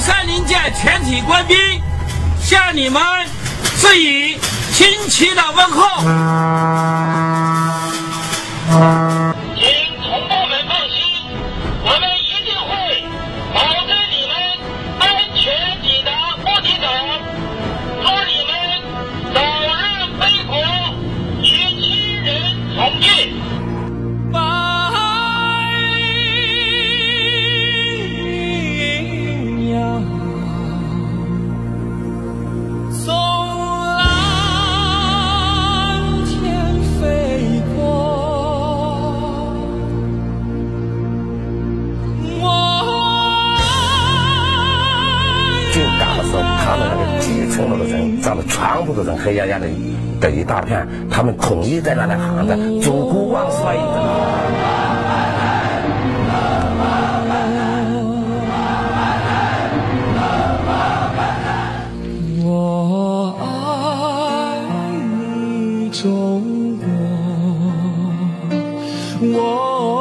三零界全体官兵向你们致以亲切的问候。长得全部都是黑压压的的一大片，他们统一在那里喊着“祖国。万岁”我爱你，中国，我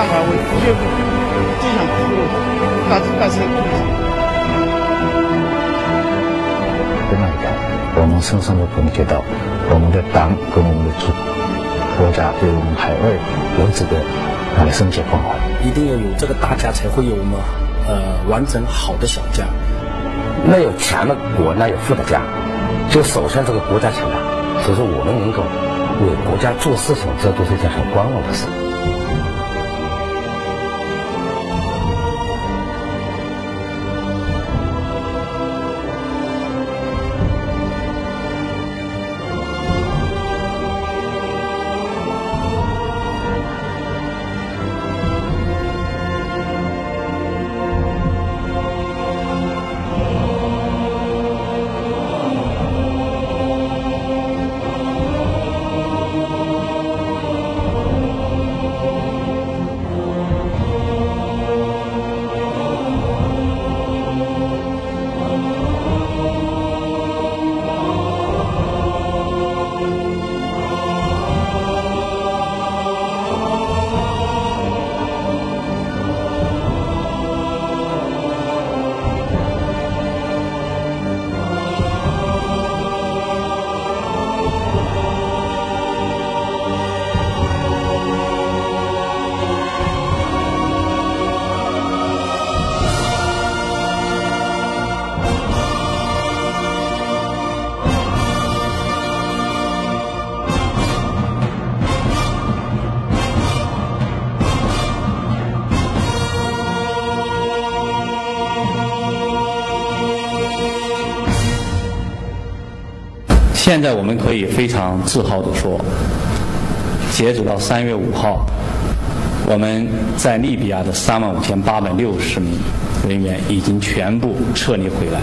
上海，我就就想哭了，大大声哭一场。在那里边，我们深深的感觉到我们的党跟我们的祖国家对我们海外游子的深切关怀。一定要有这个大家，才会有我们呃完整好的小家。那有强的国，那有富的家。就首先这个国家强大，所以说我们能够为国家做事情，这都是一件很光荣的事。现在我们可以非常自豪地说，截止到三月五号，我们在利比亚的三万五千八百六十名人员已经全部撤离回来。